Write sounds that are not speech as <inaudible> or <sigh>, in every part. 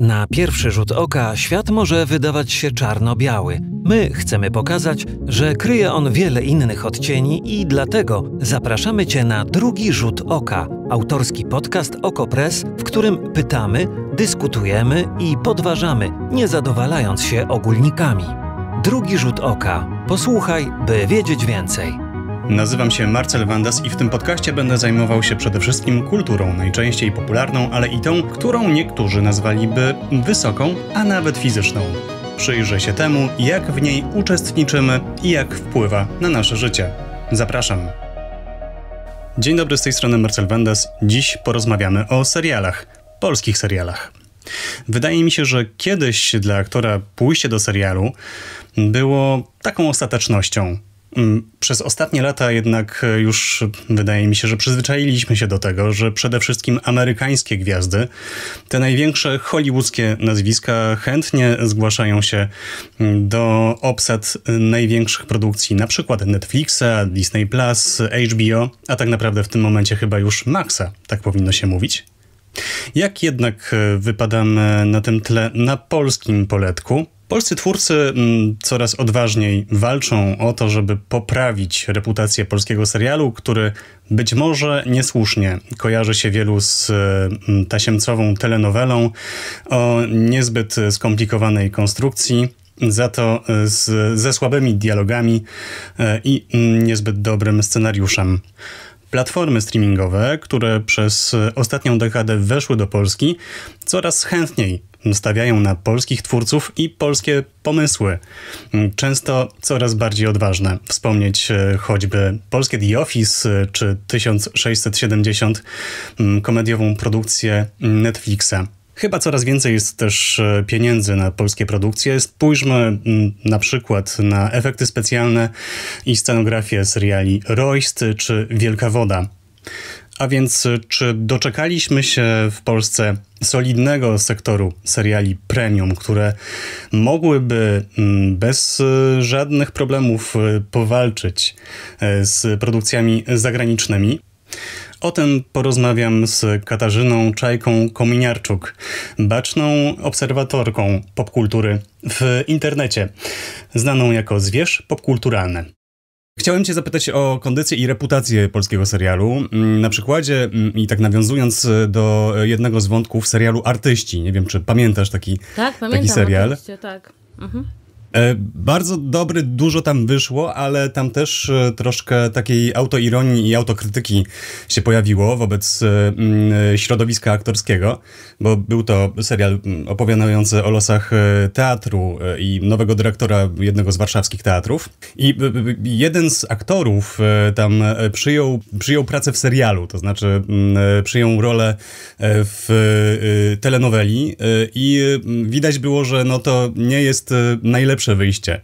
Na pierwszy rzut oka świat może wydawać się czarno-biały. My chcemy pokazać, że kryje on wiele innych odcieni i dlatego zapraszamy Cię na drugi rzut oka, autorski podcast Okopres, w którym pytamy, dyskutujemy i podważamy, nie zadowalając się ogólnikami. Drugi rzut oka. Posłuchaj, by wiedzieć więcej. Nazywam się Marcel Wandas i w tym podcaście będę zajmował się przede wszystkim kulturą, najczęściej popularną, ale i tą, którą niektórzy nazwaliby wysoką, a nawet fizyczną. Przyjrzę się temu, jak w niej uczestniczymy i jak wpływa na nasze życie. Zapraszam. Dzień dobry, z tej strony Marcel Wandas. Dziś porozmawiamy o serialach, polskich serialach. Wydaje mi się, że kiedyś dla aktora pójście do serialu było taką ostatecznością, przez ostatnie lata jednak e, już wydaje mi się, że przyzwyczailiśmy się do tego, że przede wszystkim amerykańskie gwiazdy, te największe hollywoodzkie nazwiska chętnie zgłaszają się mm, do obsad największych produkcji, na przykład Netflixa, Disney Plus, HBO, a tak naprawdę w tym momencie chyba już Maxa, tak powinno się mówić. Jak jednak e, wypadamy na tym tle na polskim poletku? Polscy twórcy mm, coraz odważniej walczą o to, żeby poprawić reputację polskiego serialu, który być może niesłusznie kojarzy się wielu z mm, tasiemcową telenowelą o niezbyt skomplikowanej konstrukcji, za to z, ze słabymi dialogami e, i niezbyt dobrym scenariuszem. Platformy streamingowe, które przez ostatnią dekadę weszły do Polski, coraz chętniej stawiają na polskich twórców i polskie pomysły. Często coraz bardziej odważne. Wspomnieć e, choćby polskie The Office e, czy 1670 komediową produkcję Netflixa. Chyba coraz więcej jest też e, pieniędzy na polskie produkcje. Spójrzmy na przykład na efekty specjalne i scenografię seriali Royst czy Wielka Woda. A więc czy doczekaliśmy się w Polsce solidnego sektoru seriali premium, które mogłyby mm, bez e, żadnych problemów e, powalczyć z produkcjami zagranicznymi? O tym porozmawiam z Katarzyną Czajką Kominiarczuk, baczną obserwatorką popkultury w internecie, znaną jako zwierz popkulturalne. Chciałem Cię zapytać o kondycję i reputację polskiego serialu. Mm, na przykładzie, mm, i tak nawiązując do jednego z wątków serialu Artyści. Nie wiem, czy pamiętasz taki, tak, pamiętam, taki serial. tak. Mhm. E, bardzo dobry, dużo tam wyszło, ale tam też e, troszkę takiej autoironii i autokrytyki się pojawiło wobec e, środowiska aktorskiego, bo był to serial opowiadający o losach teatru i nowego dyrektora jednego z warszawskich teatrów. I jeden z aktorów tam przyjął, przyjął pracę w serialu, to znaczy przyjął rolę w telenoweli i widać było, że no to nie jest najlepszy najlepsze wyjście.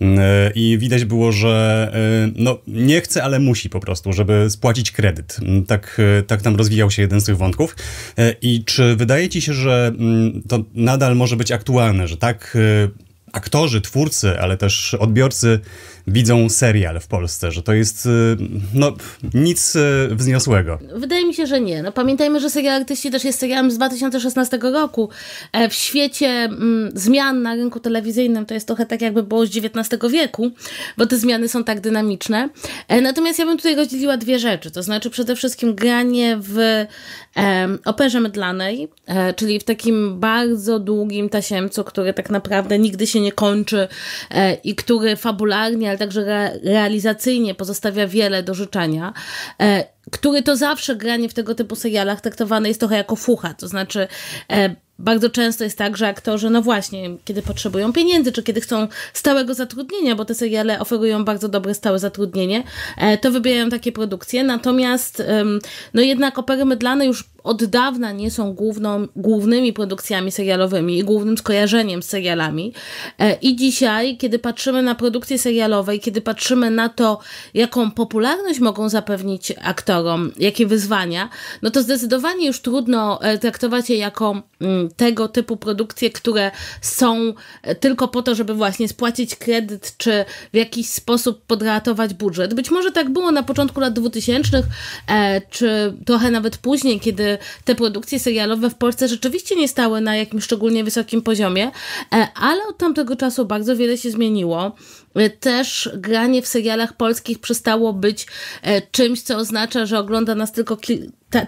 Mm, e, I widać było, że e, no, nie chce, ale musi po prostu, żeby spłacić kredyt. Mm, tak, e, tak tam rozwijał się jeden z tych wątków. I czy wydaje ci się, że mm, to nadal może być aktualne, że tak aktorzy, twórcy, ale też odbiorcy widzą serial w Polsce, że to jest y, no, nic y, wzniosłego. Wydaje mi się, że nie. No, pamiętajmy, że serial Artyści też jest serialem z 2016 roku. E, w świecie mm, zmian na rynku telewizyjnym to jest trochę tak jakby było z XIX wieku, bo te zmiany są tak dynamiczne. E, natomiast ja bym tutaj rozdzieliła dwie rzeczy, to znaczy przede wszystkim granie w operze mydlanej, e, czyli w takim bardzo długim tasiemcu, który tak naprawdę nigdy się nie kończy i który fabularnie, ale także re realizacyjnie pozostawia wiele do życzenia, e, który to zawsze granie w tego typu serialach traktowane jest trochę jako fucha, to znaczy e, bardzo często jest tak, że aktorzy, no właśnie, kiedy potrzebują pieniędzy, czy kiedy chcą stałego zatrudnienia, bo te seriale oferują bardzo dobre stałe zatrudnienie, e, to wybierają takie produkcje. Natomiast, no jednak opery mydlane już od dawna nie są główną, głównymi produkcjami serialowymi i głównym skojarzeniem z serialami. E, I dzisiaj, kiedy patrzymy na produkcje serialowe i kiedy patrzymy na to, jaką popularność mogą zapewnić aktorom, jakie wyzwania, no to zdecydowanie już trudno e, traktować je jako mm, tego typu produkcje, które są e, tylko po to, żeby właśnie spłacić kredyt, czy w jakiś sposób podratować budżet. Być może tak było na początku lat 2000, czy trochę nawet później, kiedy te produkcje serialowe w Polsce rzeczywiście nie stały na jakimś szczególnie wysokim poziomie, ale od tamtego czasu bardzo wiele się zmieniło też granie w serialach polskich przestało być e, czymś, co oznacza, że ogląda nas tylko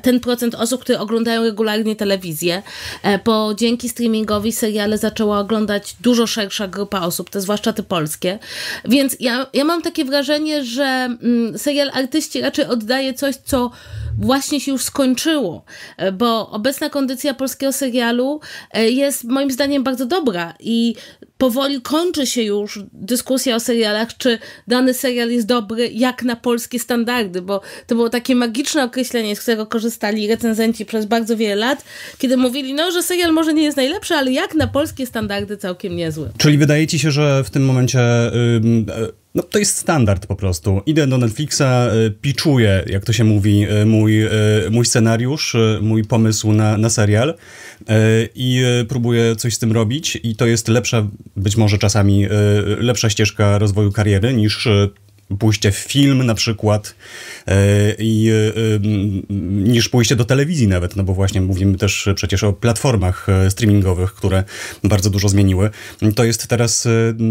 ten procent osób, które oglądają regularnie telewizję, e, bo dzięki streamingowi seriale zaczęła oglądać dużo szersza grupa osób, to zwłaszcza te polskie. Więc ja, ja mam takie wrażenie, że mm, serial artyści raczej oddaje coś, co właśnie się już skończyło, e, bo obecna kondycja polskiego serialu jest moim zdaniem bardzo dobra i powoli kończy się już dyskusja o serialach, czy dany serial jest dobry jak na polskie standardy, bo to było takie magiczne określenie, z którego korzystali recenzenci przez bardzo wiele lat, kiedy mówili, no, że serial może nie jest najlepszy, ale jak na polskie standardy całkiem niezły. Czyli wydaje ci się, że w tym momencie... Yy, no, to jest standard po prostu. Idę do Netflixa, y, piczuję, jak to się mówi, y, mój, y, mój scenariusz, mój pomysł na, na serial i próbuję coś z tym robić i to jest lepsza, być może czasami lepsza ścieżka rozwoju kariery niż pójście w film na przykład e, i, e, niż pójście do telewizji nawet, no bo właśnie mówimy też przecież o platformach e, streamingowych, które bardzo dużo zmieniły. To jest teraz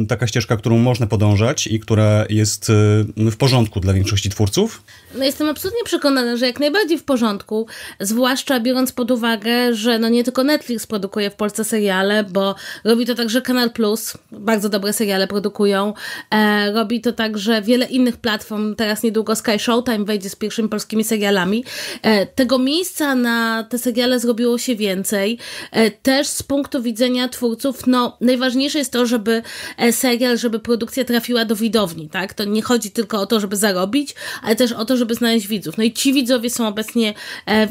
taka ścieżka, którą można podążać i która jest w porządku dla większości twórców? No jestem absolutnie przekonana, że jak najbardziej w porządku, zwłaszcza biorąc pod uwagę, że no nie tylko Netflix produkuje w Polsce seriale, bo robi to także Kanal Plus, bardzo dobre seriale produkują, e, robi to także wiele innych platform, teraz niedługo Sky Showtime wejdzie z pierwszymi polskimi serialami. E, tego miejsca na te seriale zrobiło się więcej. E, też z punktu widzenia twórców, no najważniejsze jest to, żeby e, serial, żeby produkcja trafiła do widowni, tak? To nie chodzi tylko o to, żeby zarobić, ale też o to, żeby znaleźć widzów. No i ci widzowie są obecnie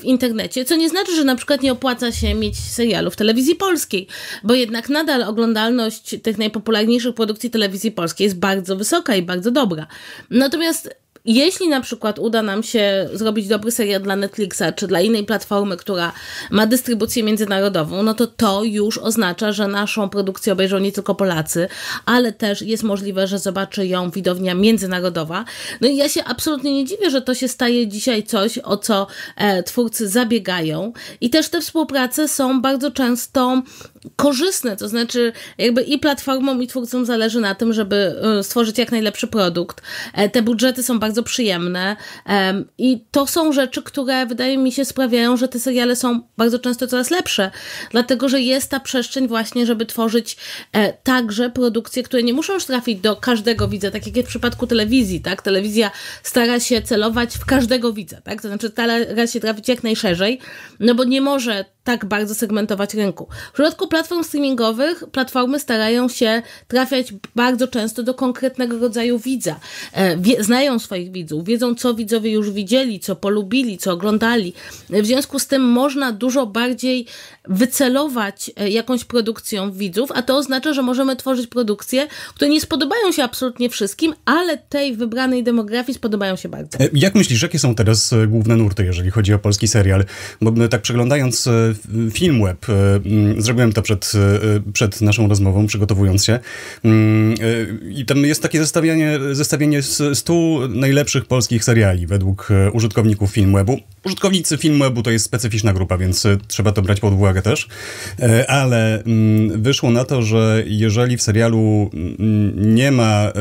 w internecie, co nie znaczy, że na przykład nie opłaca się mieć serialu w telewizji polskiej, bo jednak nadal oglądalność tych najpopularniejszych produkcji telewizji polskiej jest bardzo wysoka i bardzo dobra. Natomiast jeśli na przykład uda nam się zrobić dobry serial dla Netflixa czy dla innej platformy, która ma dystrybucję międzynarodową, no to to już oznacza, że naszą produkcję obejrzą nie tylko Polacy, ale też jest możliwe, że zobaczy ją widownia międzynarodowa. No i ja się absolutnie nie dziwię, że to się staje dzisiaj coś, o co e, twórcy zabiegają. I też te współprace są bardzo często korzystne, to znaczy jakby i platformom, i twórcom zależy na tym, żeby e, stworzyć jak najlepszy produkt. E, te budżety są bardzo przyjemne i to są rzeczy, które wydaje mi się sprawiają, że te seriale są bardzo często coraz lepsze, dlatego, że jest ta przestrzeń właśnie, żeby tworzyć e, także produkcje, które nie muszą już trafić do każdego widza, tak jak w przypadku telewizji, tak? Telewizja stara się celować w każdego widza, tak? To znaczy stara się trafić jak najszerzej, no bo nie może tak bardzo segmentować rynku. W przypadku platform streamingowych platformy starają się trafiać bardzo często do konkretnego rodzaju widza. E, wie, znają swoich widzów, wiedzą co widzowie już widzieli, co polubili, co oglądali. W związku z tym można dużo bardziej wycelować e, jakąś produkcją widzów, a to oznacza, że możemy tworzyć produkcje, które nie spodobają się absolutnie wszystkim, ale tej wybranej demografii spodobają się bardzo. E, jak myślisz, jakie są teraz główne nurty, jeżeli chodzi o polski serial? Bo tak przeglądając film web. E, mm, zrobiłem to przed, e, przed naszą rozmową, przygotowując się. Mm, e, I tam jest takie zestawienie, zestawienie 100 najlepszych polskich seriali według użytkowników Filmwebu. Użytkownicy Filmwebu to jest specyficzna grupa, więc trzeba to brać pod uwagę też. Ale mm, wyszło na to, że jeżeli w serialu nie ma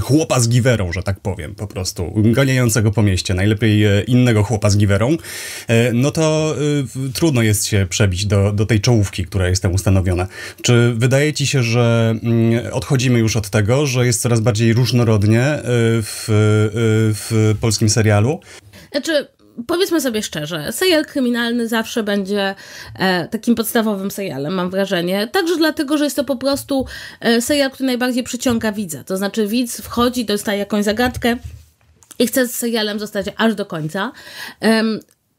chłopa z giwerą, że tak powiem, po prostu, ganiającego po mieście, najlepiej innego chłopa z giwerą, no to trudno jest się przebić do, do tej czołówki, która jest tam ustanowiona. Czy wydaje ci się, że mm, odchodzimy już od tego, że jest coraz bardziej różnorodnie y, w, y, w polskim serialu? Znaczy, powiedzmy sobie szczerze, serial kryminalny zawsze będzie e, takim podstawowym serialem, mam wrażenie. Także dlatego, że jest to po prostu e, serial, który najbardziej przyciąga widza. To znaczy, widz wchodzi, dostaje jakąś zagadkę i chce z serialem zostać aż do końca.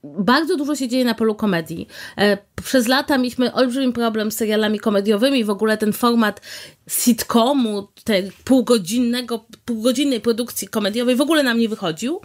Bardzo dużo się dzieje na polu komedii. E, przez lata mieliśmy olbrzymi problem z serialami komediowymi, w ogóle ten format sitcomu, tej półgodzinnego, półgodzinnej produkcji komediowej w ogóle nam nie wychodził,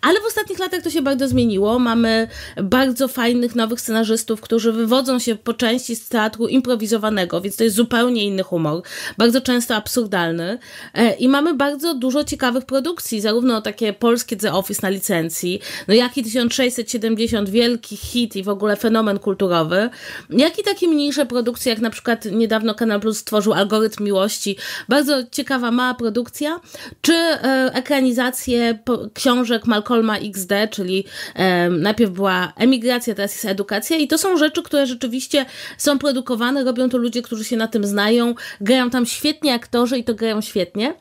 ale w ostatnich latach to się bardzo zmieniło. Mamy bardzo fajnych nowych scenarzystów, którzy wywodzą się po części z teatru improwizowanego, więc to jest zupełnie inny humor, bardzo często absurdalny e, i mamy bardzo dużo ciekawych produkcji, zarówno takie polskie The Office na licencji, no jak i 1670 wielki hit i w ogóle fenomen kulturowy, jak i takie mniejsze produkcje, jak na przykład niedawno Kanal Plus stworzył algorytm miłości. Bardzo ciekawa, mała produkcja. Czy e, ekranizację książek Malcolma XD, czyli e, najpierw była emigracja, teraz jest edukacja i to są rzeczy, które rzeczywiście są produkowane, robią to ludzie, którzy się na tym znają, grają tam świetnie aktorzy i to grają świetnie.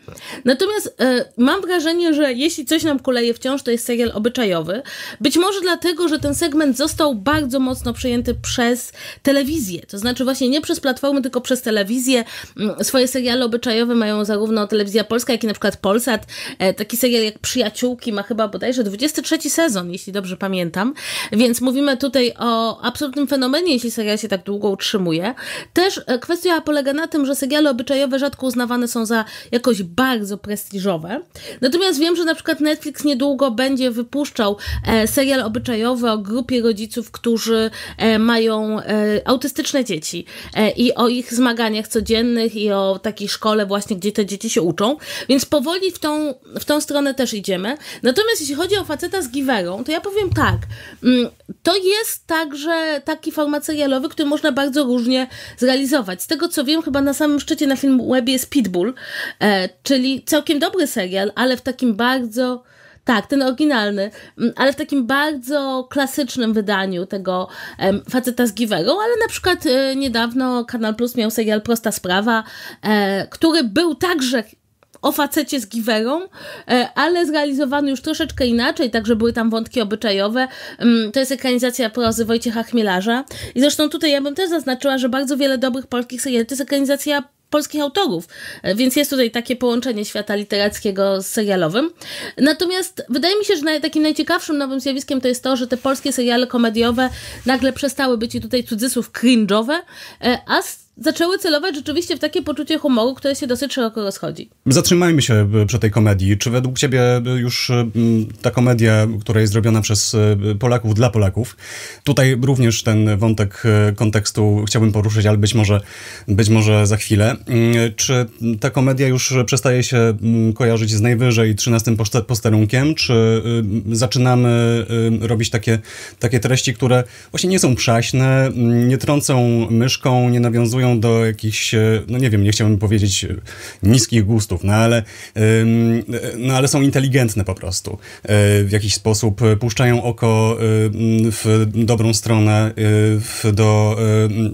Natomiast e, mam wrażenie, że jeśli coś nam kuleje wciąż, to jest serial obyczajowy. Być może dlatego, że ten segment został bardzo mocno przyjęty przez telewizję. To znaczy właśnie nie przez platformy, tylko przez telewizję. Swoje seriale obyczajowe mają zarówno telewizja polska, jak i na przykład Polsat. E, taki serial jak Przyjaciółki ma chyba bodajże 23 sezon, jeśli dobrze pamiętam. Więc mówimy tutaj o absolutnym fenomenie, jeśli serial się tak długo utrzymuje. Też e, kwestia polega na tym, że seriale obyczajowe rzadko uznawane są za jakoś bardzo prestiżowe. Natomiast wiem, że na przykład Netflix niedługo będzie wypuszczał e, serial obyczajowy o grupie rodziców, którzy mają autystyczne dzieci i o ich zmaganiach codziennych i takiej szkole właśnie, gdzie te dzieci się uczą, więc powoli w tą, w tą stronę też idziemy. Natomiast jeśli chodzi o faceta z giwerą, to ja powiem tak, mm, to jest także taki format serialowy, który można bardzo różnie zrealizować. Z tego co wiem, chyba na samym szczycie na film webie jest Pitbull, e, czyli całkiem dobry serial, ale w takim bardzo tak, ten oryginalny, mm, ale w takim bardzo klasycznym wydaniu tego um, faceta z Giverą, ale na przykład e, niedawno Kanal Plus miał serial Prosta Sprawa, e, który był także o facecie z Giverą, e, ale zrealizowany już troszeczkę inaczej, także były tam wątki obyczajowe. Mm, to jest ekranizacja prozy Wojciecha Chmielarza. I zresztą tutaj ja bym też zaznaczyła, że bardzo wiele dobrych polskich seriali to jest ekranizacja polskich autorów, więc jest tutaj takie połączenie świata literackiego z serialowym. Natomiast wydaje mi się, że takim najciekawszym nowym zjawiskiem to jest to, że te polskie seriale komediowe nagle przestały być i tutaj cudzysłów cringe'owe, e, a zaczęły celować rzeczywiście w takie poczucie humoru, które się dosyć szeroko rozchodzi. Zatrzymajmy się e, przy tej komedii. Czy według Ciebie e, już e, ta komedia, która jest zrobiona przez Polaków dla Polaków, tutaj również ten wątek kontekstu chciałbym poruszyć, ale być może, być może za chwilę. Czy ta komedia już przestaje się kojarzyć z najwyżej 13 posterunkiem, czy zaczynamy robić takie, takie treści, które właśnie nie są przaśne, nie trącą myszką, nie nawiązują do jakichś, e, no nie wiem, nie chciałbym powiedzieć e, niskich gustów, no ale, no ale są inteligentne po prostu. E, w jakiś sposób puszczają oko w dobrą stronę do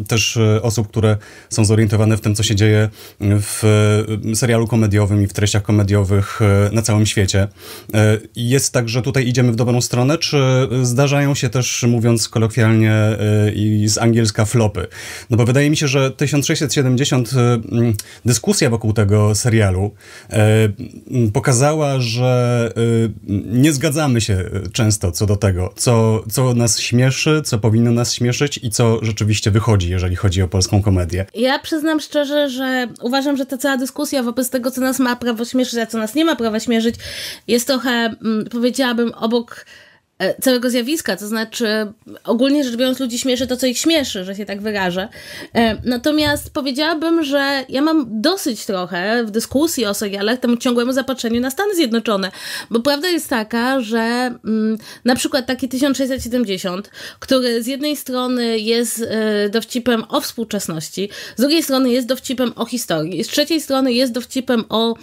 też osób, które są zorientowane w tym, co się dzieje w serialu komediowym i w treściach komediowych na całym świecie. Jest tak, że tutaj idziemy w dobrą stronę, czy zdarzają się też, mówiąc kolokwialnie i z angielska, flopy? No bo wydaje mi się, że 1670 y, dyskusja wokół tego serialu e, pokazała, że y, nie zgadzamy się często co do tego, co, co nas śmieszy, co powinno nas śmieszyć i co rzeczywiście wychodzi, jeżeli chodzi o polską komedię. Ja przyznam szczerze, że uważam, że ta cała dyskusja wobec tego, co nas ma prawo śmieszyć, a co nas nie ma prawa śmieszyć, jest trochę, powiedziałabym, obok całego zjawiska, to znaczy ogólnie rzecz biorąc ludzi śmieszy to, co ich śmieszy, że się tak wyrażę. E, natomiast powiedziałabym, że ja mam dosyć trochę w dyskusji o serialach temu ciągłemu zapatrzeniu na Stany Zjednoczone, bo prawda jest taka, że mm, na przykład taki 1670, który z jednej strony jest e, dowcipem o współczesności, z drugiej strony jest dowcipem o historii, z trzeciej strony jest dowcipem o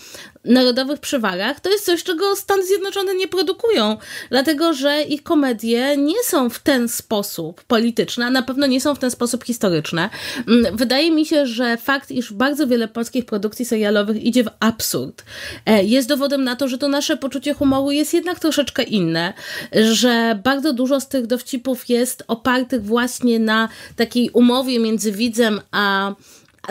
narodowych przywagach, to jest coś, czego Stany Zjednoczone nie produkują, dlatego że ich komedie nie są w ten sposób polityczne, a na pewno nie są w ten sposób historyczne. Mm, wydaje mi się, że fakt, iż bardzo wiele polskich produkcji serialowych idzie w absurd, e, jest dowodem na to, że to nasze poczucie humoru jest jednak troszeczkę inne, że bardzo dużo z tych dowcipów jest opartych właśnie na takiej umowie między widzem a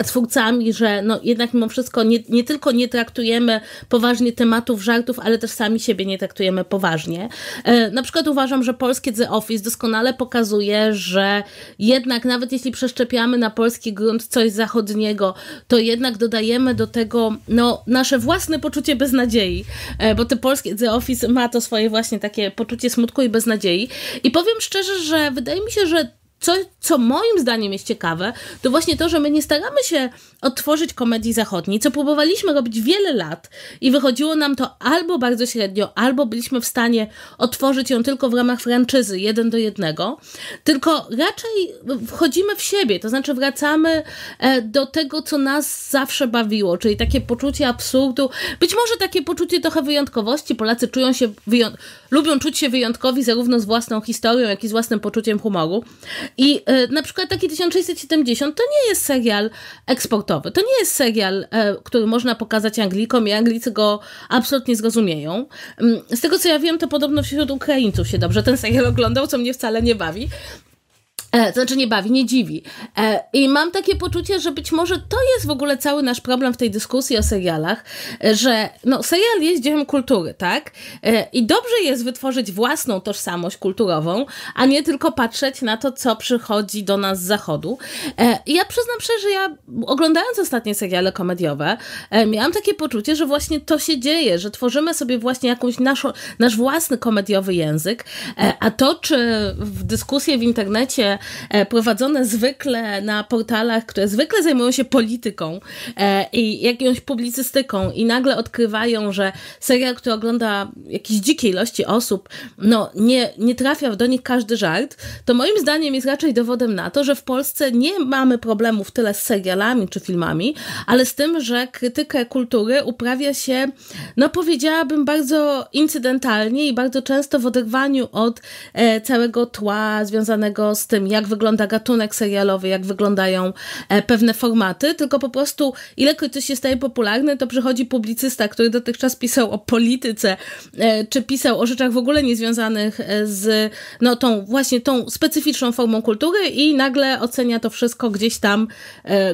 twórcami, że no jednak mimo wszystko nie, nie tylko nie traktujemy poważnie tematów, żartów, ale też sami siebie nie traktujemy poważnie. E, na przykład uważam, że polskie The Office doskonale pokazuje, że jednak nawet jeśli przeszczepiamy na polski grunt coś zachodniego, to jednak dodajemy do tego no, nasze własne poczucie beznadziei, e, bo te polskie The Office ma to swoje właśnie takie poczucie smutku i beznadziei. I powiem szczerze, że wydaje mi się, że co, co moim zdaniem jest ciekawe, to właśnie to, że my nie staramy się odtworzyć komedii zachodniej, co próbowaliśmy robić wiele lat i wychodziło nam to albo bardzo średnio, albo byliśmy w stanie otworzyć ją tylko w ramach franczyzy, jeden do jednego, tylko raczej wchodzimy w siebie, to znaczy wracamy e, do tego, co nas zawsze bawiło, czyli takie poczucie absurdu, być może takie poczucie trochę wyjątkowości. Polacy czują się lubią czuć się wyjątkowi zarówno z własną historią, jak i z własnym poczuciem humoru. I y, na przykład taki 1670 to nie jest serial eksportowy. To nie jest serial, y, który można pokazać Anglikom i Anglicy go absolutnie zrozumieją. Y, z tego co ja wiem, to podobno wśród Ukraińców się dobrze ten serial oglądał, co mnie wcale nie bawi. E, to znaczy nie bawi, nie dziwi. E, I mam takie poczucie, że być może to jest w ogóle cały nasz problem w tej dyskusji o serialach, e, że no, serial jest dziełem kultury, tak? I dobrze jest wytworzyć własną tożsamość kulturową, a nie tylko patrzeć na to, co przychodzi do nas z zachodu. I ja przyznam szczerze, że ja oglądając ostatnie seriale komediowe, miałam takie poczucie, że właśnie to się dzieje, że tworzymy sobie właśnie jakąś naszą, nasz własny komediowy język, a to, czy w dyskusji w internecie E, prowadzone zwykle na portalach, które zwykle zajmują się polityką e, i jakąś publicystyką i nagle odkrywają, że serial, który ogląda jakiejś dzikiej ilości osób, no nie, nie trafia do nich każdy żart, to moim zdaniem jest raczej dowodem na to, że w Polsce nie mamy problemów tyle z serialami czy filmami, ale z tym, że krytykę kultury uprawia się, no powiedziałabym, bardzo incydentalnie i bardzo często w oderwaniu od e, całego tła związanego z tym, jak wygląda gatunek serialowy, jak wyglądają e, pewne formaty, tylko po prostu ilekroć coś się staje popularne, to przychodzi publicysta, który dotychczas pisał o polityce, e, czy pisał o rzeczach w ogóle niezwiązanych e, z no, tą właśnie tą specyficzną formą kultury i nagle ocenia to wszystko gdzieś tam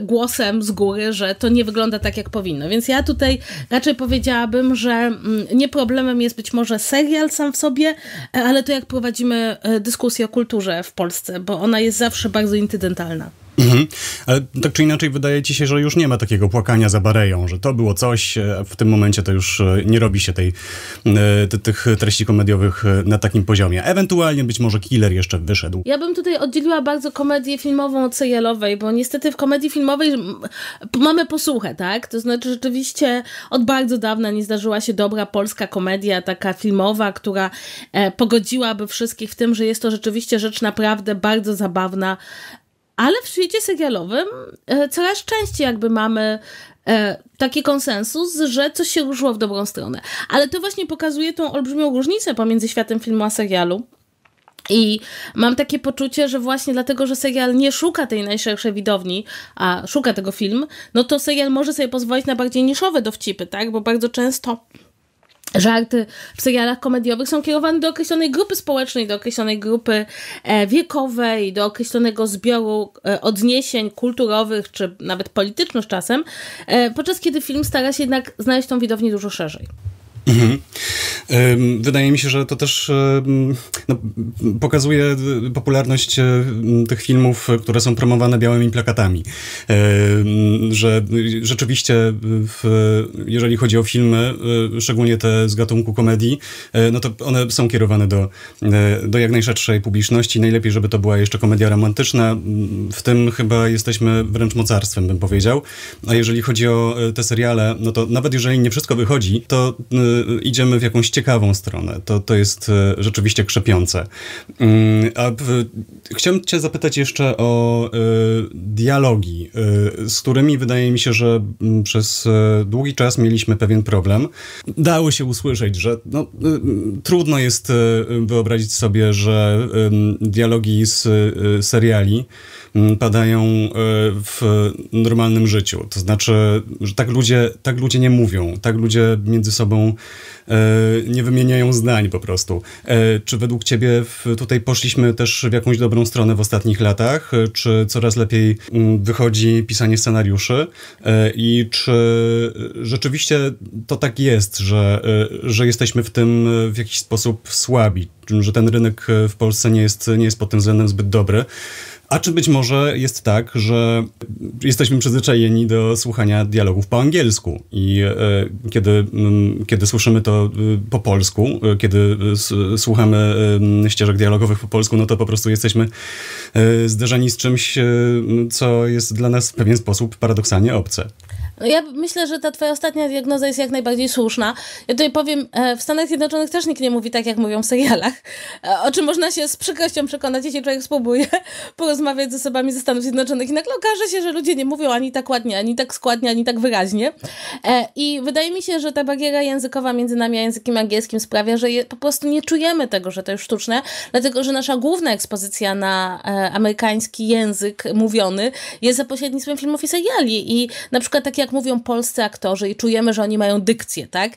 głosem z góry, że to nie wygląda tak, jak powinno. Więc ja tutaj raczej powiedziałabym, że mm, nie problemem jest być może serial sam w sobie, ale to jak prowadzimy dyskusję o kulturze w Polsce, bo ona jest zawsze bardzo incydentalna. Mhm. Ale tak czy inaczej wydaje ci się, że już nie ma takiego płakania za Bareją, że to było coś, e, w tym momencie to już e, nie robi się tej, e, tych treści komediowych na takim poziomie. Ewentualnie być może killer jeszcze wyszedł. Ja bym tutaj oddzieliła bardzo komedię filmową od serialowej, bo niestety w komedii filmowej mamy posłuchę, tak? To znaczy rzeczywiście od bardzo dawna nie zdarzyła się dobra polska komedia, taka filmowa, która pogodziłaby wszystkich w tym, że jest to rzeczywiście rzecz naprawdę bardzo zabawna, ale w świecie serialowym e, coraz częściej jakby mamy e, taki konsensus, że coś się ruszyło w dobrą stronę. Ale to właśnie pokazuje tą olbrzymią różnicę pomiędzy światem filmu a serialu. I mam takie poczucie, że właśnie dlatego, że serial nie szuka tej najszerszej widowni, a szuka tego film, no to serial może sobie pozwolić na bardziej niszowe dowcipy, tak? Bo bardzo często żarty w serialach komediowych są kierowane do określonej grupy społecznej, do określonej grupy e, wiekowej, do określonego zbioru e, odniesień kulturowych, czy nawet politycznych czasem, e, podczas kiedy film stara się jednak znaleźć tą widownię dużo szerzej. Mhm. Wydaje mi się, że to też no, pokazuje popularność tych filmów, które są promowane białymi plakatami. Że rzeczywiście, w, jeżeli chodzi o filmy, e, szczególnie te z gatunku komedii, e, no to one są kierowane do, e, do jak najszerszej publiczności. Najlepiej, żeby to była jeszcze komedia romantyczna. W tym chyba jesteśmy wręcz mocarstwem, bym powiedział. A jeżeli chodzi o te seriale, no to nawet jeżeli nie wszystko wychodzi, to idziemy w jakąś ciekawą stronę. To, to jest e, rzeczywiście krzepiące. Mm, a chciałem cię zapytać jeszcze o e, dialogi, e, z którymi wydaje mi się, że mm, przez długi czas mieliśmy pewien problem. Dało się usłyszeć, że no, trudno jest wyobrazić sobie, że dialogi z seriali Mm, padają w normalnym życiu. To znaczy, że tak ludzie, tak ludzie nie mówią, tak ludzie między sobą nie wymieniają zdań po prostu. Czy według ciebie tutaj poszliśmy też w jakąś dobrą stronę w ostatnich latach? Czy coraz lepiej mm, wychodzi pisanie scenariuszy? I czy rzeczywiście to tak jest, że, że jesteśmy w tym w jakiś sposób słabi? Że ten rynek w Polsce nie jest, nie jest pod tym względem zbyt dobry? A czy być może jest tak, że jesteśmy przyzwyczajeni do słuchania dialogów po angielsku i e, kiedy, m, kiedy słyszymy to e, po polsku, e, kiedy s, słuchamy e, ścieżek dialogowych po polsku, no to po prostu jesteśmy e, zderzeni z czymś, e, co jest dla nas w pewien sposób paradoksalnie obce. No ja myślę, że ta twoja ostatnia diagnoza jest jak najbardziej słuszna. Ja tutaj powiem, e, w Stanach Zjednoczonych też nikt nie mówi tak, jak mówią w serialach, e, o czym można się z przykrością przekonać, jeśli człowiek spróbuje <laughs> porozmawiać z osobami ze Stanów Zjednoczonych i nagle okaże się, że ludzie nie mówią ani tak ładnie, ani tak składnie, ani tak wyraźnie. E, I wydaje mi się, że ta bariera językowa między nami a językiem angielskim sprawia, że po prostu nie czujemy tego, że to jest sztuczne, dlatego, że nasza główna ekspozycja na amerykański język mówiony jest za pośrednictwem filmów i seriali i na przykład takie jak mówią polscy aktorzy i czujemy, że oni mają dykcję, tak?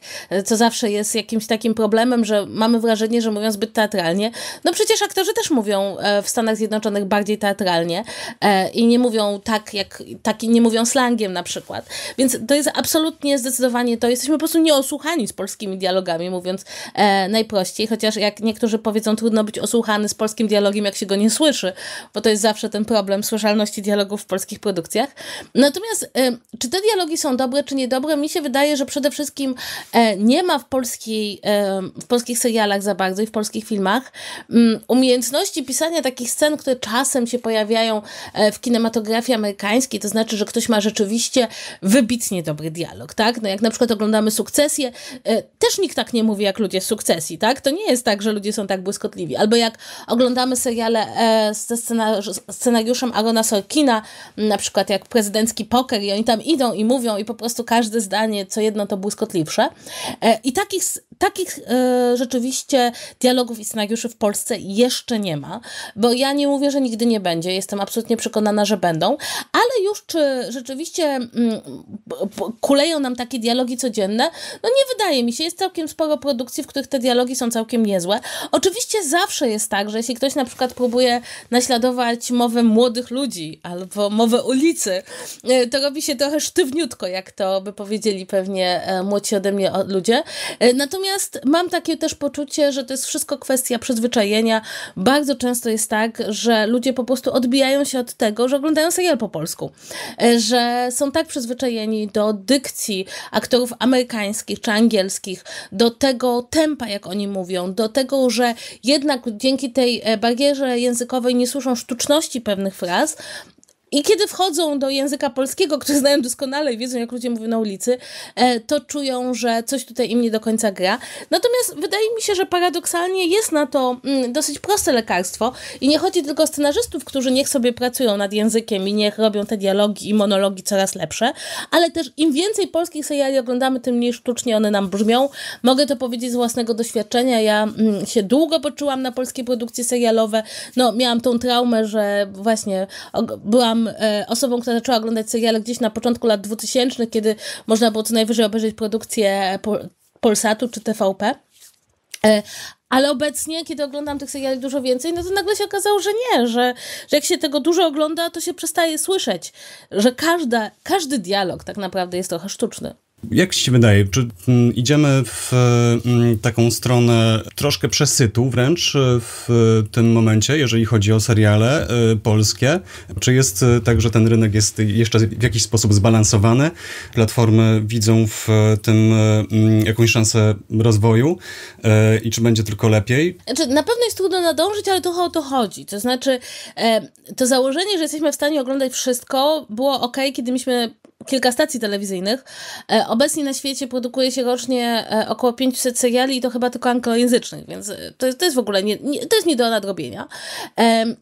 Co zawsze jest jakimś takim problemem, że mamy wrażenie, że mówią zbyt teatralnie. No przecież aktorzy też mówią e, w Stanach Zjednoczonych bardziej teatralnie e, i nie mówią tak, jak taki, nie mówią slangiem na przykład. Więc to jest absolutnie zdecydowanie to. Jesteśmy po prostu nieosłuchani z polskimi dialogami, mówiąc e, najprościej, chociaż jak niektórzy powiedzą, trudno być osłuchany z polskim dialogiem, jak się go nie słyszy, bo to jest zawsze ten problem słyszalności dialogów w polskich produkcjach. Natomiast czy te dialogi dialogi są dobre czy niedobre, mi się wydaje, że przede wszystkim e, nie ma w, polskiej, e, w polskich serialach za bardzo i w polskich filmach um, umiejętności pisania takich scen, które czasem się pojawiają e, w kinematografii amerykańskiej, to znaczy, że ktoś ma rzeczywiście wybitnie dobry dialog, tak? No jak na przykład oglądamy Sukcesję, też nikt tak nie mówi jak ludzie z Sukcesji, tak? To nie jest tak, że ludzie są tak błyskotliwi. Albo jak oglądamy seriale ze scenariuszem Arona Sorkina, na przykład jak prezydencki poker i oni tam idą i mówią i po prostu każde zdanie, co jedno to błyskotliwsze. E, I takich, takich e, rzeczywiście dialogów i scenariuszy w Polsce jeszcze nie ma, bo ja nie mówię, że nigdy nie będzie, jestem absolutnie przekonana, że będą, ale już czy rzeczywiście mm, kuleją nam takie dialogi codzienne, no nie wydaje mi się, jest całkiem sporo produkcji, w których te dialogi są całkiem niezłe. Oczywiście zawsze jest tak, że jeśli ktoś na przykład próbuje naśladować mowę młodych ludzi albo mowę ulicy, e, to robi się trochę sztywniutko, jak to by powiedzieli pewnie e, młodsi ode mnie ludzie. E, natomiast mam takie też poczucie, że to jest wszystko kwestia przyzwyczajenia. Bardzo często jest tak, że ludzie po prostu odbijają się od tego, że oglądają serial po polsku. E, że są tak przyzwyczajeni do dykcji aktorów amerykańskich czy angielskich, do tego tempa, jak oni mówią, do tego, że jednak dzięki tej barierze językowej nie słyszą sztuczności pewnych fraz, i kiedy wchodzą do języka polskiego, który znają doskonale i wiedzą, jak ludzie mówią na ulicy, e, to czują, że coś tutaj im nie do końca gra. Natomiast wydaje mi się, że paradoksalnie jest na to mm, dosyć proste lekarstwo i nie chodzi tylko o scenarzystów, którzy niech sobie pracują nad językiem i niech robią te dialogi i monologi coraz lepsze, ale też im więcej polskich seriali oglądamy, tym mniej sztucznie one nam brzmią. Mogę to powiedzieć z własnego doświadczenia. Ja mm, się długo poczułam na polskie produkcje serialowe. No, miałam tą traumę, że właśnie byłam byłam e, osobą, która zaczęła oglądać seriale gdzieś na początku lat 2000, kiedy można było co najwyżej obejrzeć produkcję Polsatu czy TVP. E, ale obecnie, kiedy oglądam tych seriali dużo więcej, no to nagle się okazało, że nie, że, że jak się tego dużo ogląda, to się przestaje słyszeć, że każda, każdy dialog tak naprawdę jest trochę sztuczny. Jak ci się wydaje, czy mm, idziemy w mm, taką stronę troszkę przesytu wręcz e, w tym momencie, jeżeli chodzi o seriale e, polskie? Czy jest e, tak, że ten rynek jest jeszcze w jakiś sposób zbalansowany? Platformy widzą w tym mm, jakąś szansę rozwoju i czy będzie tylko lepiej? Znaczy, na pewno jest trudno nadążyć, ale trochę o to chodzi. To znaczy, to założenie, że jesteśmy w stanie oglądać wszystko, było ok, kiedy myśmy kilka stacji telewizyjnych. E, obecnie na świecie produkuje się rocznie e, około 500 seriali i to chyba tylko anglojęzycznych, więc e, to jest, to jest w ogóle nie, nie, to jest nie do nadrobienia.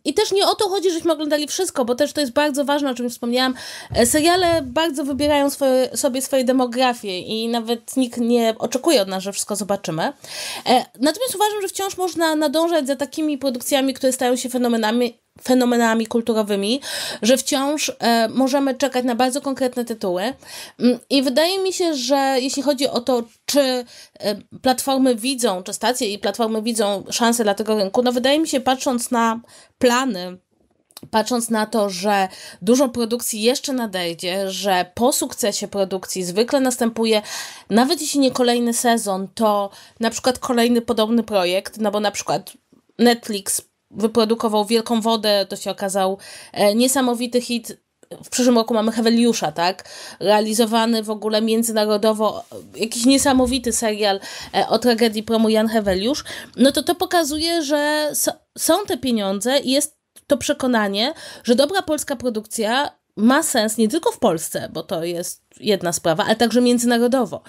I też nie o to chodzi, żeśmy oglądali wszystko, bo też to jest bardzo ważne, o czym wspomniałam. Seriale bardzo wybierają swoje, sobie swoje demografie i nawet nikt nie oczekuje od nas, że wszystko zobaczymy. Natomiast uważam, że wciąż można nadążać za takimi produkcjami, które stają się fenomenami, fenomenami kulturowymi, że wciąż e, możemy czekać na bardzo konkretne tytuły. Mm, I wydaje mi się, że jeśli chodzi o to, czy e, platformy widzą, czy stacje i platformy widzą szanse dla tego rynku, no wydaje mi się, patrząc na plany patrząc na to, że dużo produkcji jeszcze nadejdzie, że po sukcesie produkcji zwykle następuje, nawet jeśli nie kolejny sezon, to na przykład kolejny podobny projekt, no bo na przykład Netflix wyprodukował Wielką Wodę, to się okazał e, niesamowity hit. W przyszłym roku mamy Heweliusza, tak? Realizowany w ogóle międzynarodowo, jakiś niesamowity serial e, o tragedii promu Jan Heweliusz. No to to pokazuje, że są te pieniądze i jest to przekonanie, że dobra polska produkcja ma sens nie tylko w Polsce, bo to jest jedna sprawa, ale także międzynarodowo.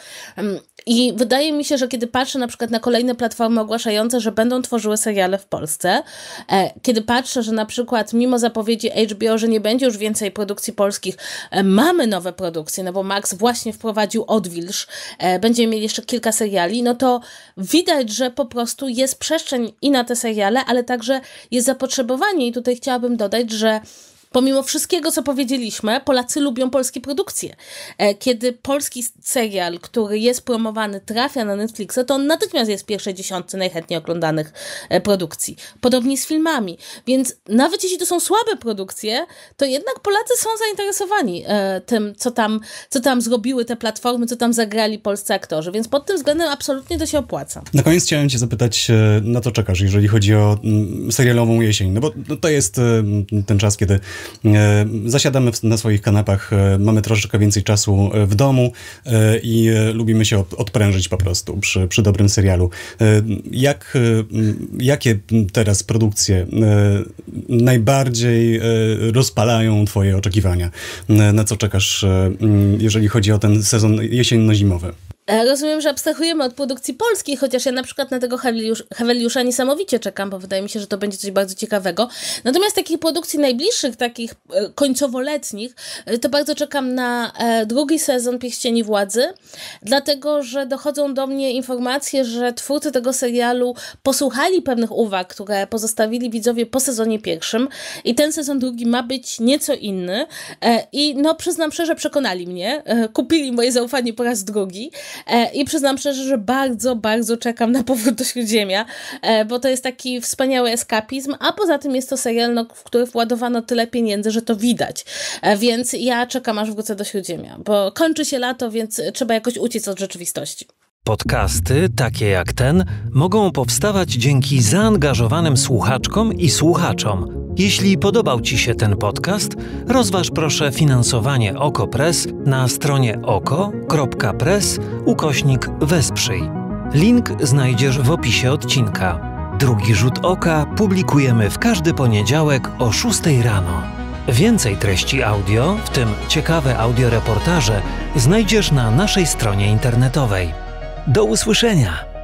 I wydaje mi się, że kiedy patrzę na przykład na kolejne platformy ogłaszające, że będą tworzyły seriale w Polsce, e, kiedy patrzę, że na przykład mimo zapowiedzi HBO, że nie będzie już więcej produkcji polskich, e, mamy nowe produkcje, no bo Max właśnie wprowadził Odwilż, e, będziemy mieli jeszcze kilka seriali, no to widać, że po prostu jest przestrzeń i na te seriale, ale także jest zapotrzebowanie i tutaj chciałabym dodać, że Pomimo wszystkiego, co powiedzieliśmy, Polacy lubią polskie produkcje. E, kiedy polski serial, który jest promowany, trafia na Netflixa, to on natychmiast jest w pierwszej dziesiątce najchętniej oglądanych e, produkcji. Podobnie z filmami. Więc nawet jeśli to są słabe produkcje, to jednak Polacy są zainteresowani e, tym, co tam, co tam zrobiły te platformy, co tam zagrali polscy aktorzy. Więc pod tym względem absolutnie to się opłaca. Na koniec chciałem Cię zapytać, na co czekasz, jeżeli chodzi o mm, serialową jesień? No bo no to jest ten czas, kiedy zasiadamy na swoich kanapach, e, mamy troszeczkę więcej czasu e, w domu i lubimy się odprężyć po prostu przy, przy dobrym serialu. Jak, jakie teraz produkcje najbardziej rozpalają Twoje oczekiwania? Na co czekasz, jeżeli chodzi o ten sezon jesienno-zimowy? E, rozumiem, że abstrahujemy od produkcji polskiej, chociaż ja na przykład na tego Heweliusza niesamowicie czekam, bo wydaje mi się, że to będzie coś bardzo ciekawego. Natomiast takich produkcji najbliższych, takich e, końcowoletnich, e, to bardzo czekam na drugi sezon Pieścieni Władzy, dlatego, że dochodzą do mnie informacje, że twórcy tego serialu posłuchali pewnych uwag, które pozostawili widzowie po sezonie pierwszym i ten sezon drugi ma być nieco inny i no przyznam szczerze, przekonali mnie, kupili moje zaufanie po raz drugi. E, I przyznam szczerze, że bardzo, bardzo czekam na powrót do Śródziemia, e, bo to jest taki wspaniały eskapizm, a poza tym jest to serial, no, w który władowano tyle pieniędzy, że to widać. E, więc ja czekam, aż wrócę do Śródziemia, bo kończy się lato, więc trzeba jakoś uciec od rzeczywistości. Podcasty, takie jak ten, mogą powstawać dzięki zaangażowanym słuchaczkom i słuchaczom jeśli podobał Ci się ten podcast, rozważ proszę finansowanie OkoPress na stronie oko.press ukośnik wesprzyj. Link znajdziesz w opisie odcinka. Drugi rzut oka publikujemy w każdy poniedziałek o 6 rano. Więcej treści audio, w tym ciekawe audioreportaże, znajdziesz na naszej stronie internetowej. Do usłyszenia!